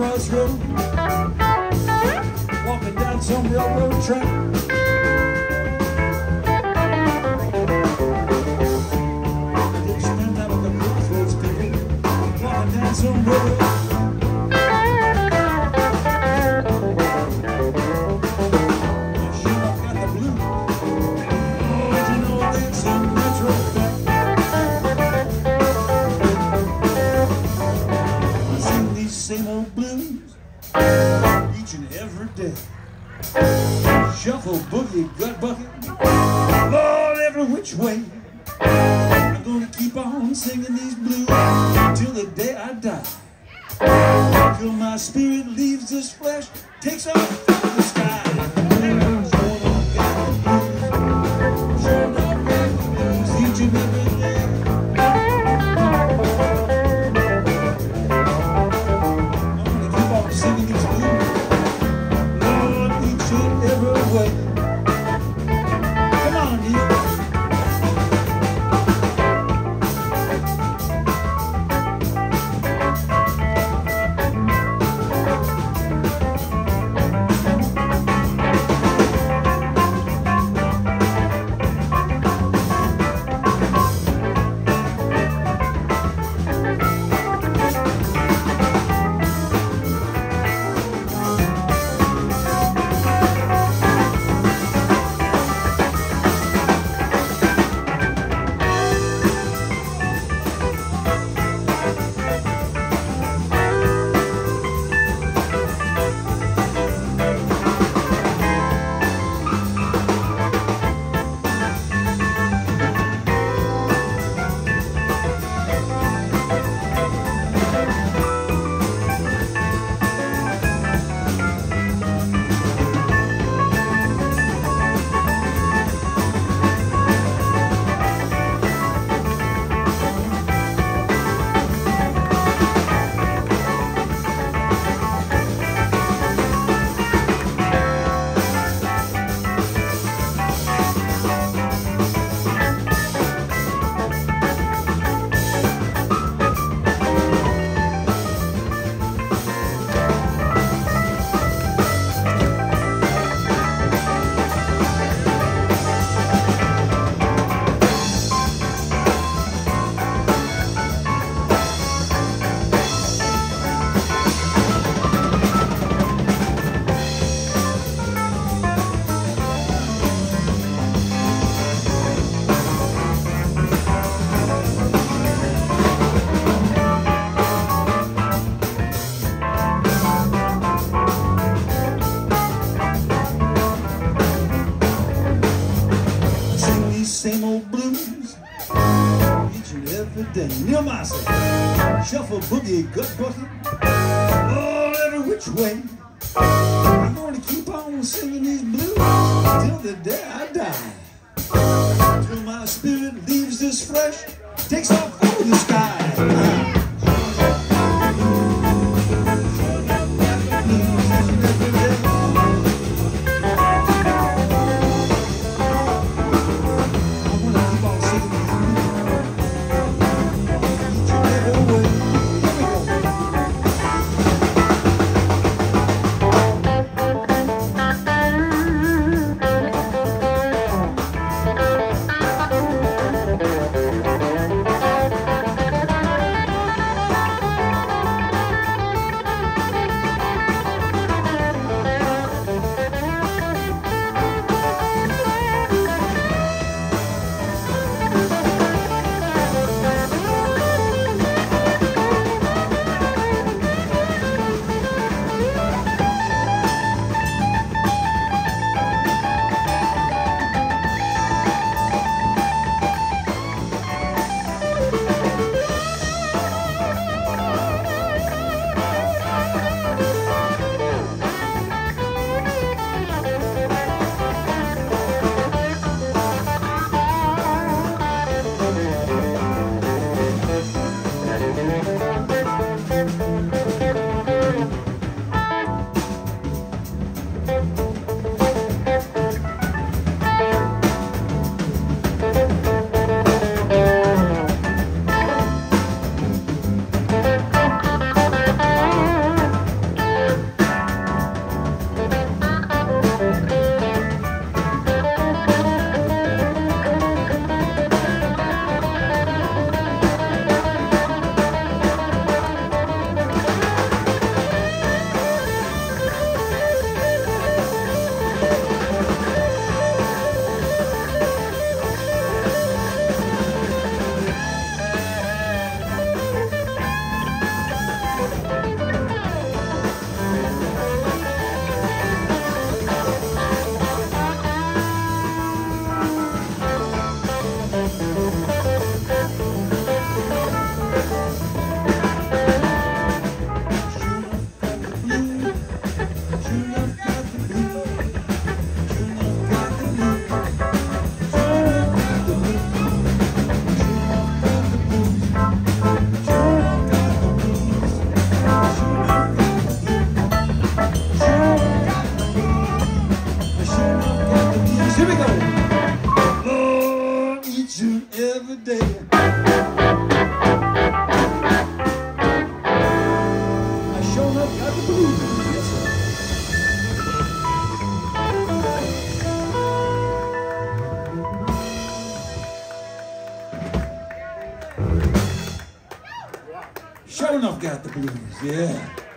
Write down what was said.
crossroad Walking down some railroad track. Did you stand out at the crossroads, people Walking down some railroad way. I'm gonna keep on singing these blues till the day I die. Till my spirit leaves this flesh, takes off to the sky. These same old blues each and every day. Neil Massey, shuffle boogie, gut bucket, all every which way. I'm gonna keep on singing these blues till the day I die. Till my spirit leaves this flesh, takes off for the sky. Here we go. Lord, eat you every day. I sure enough got the blues. Sure enough got the blues, yeah.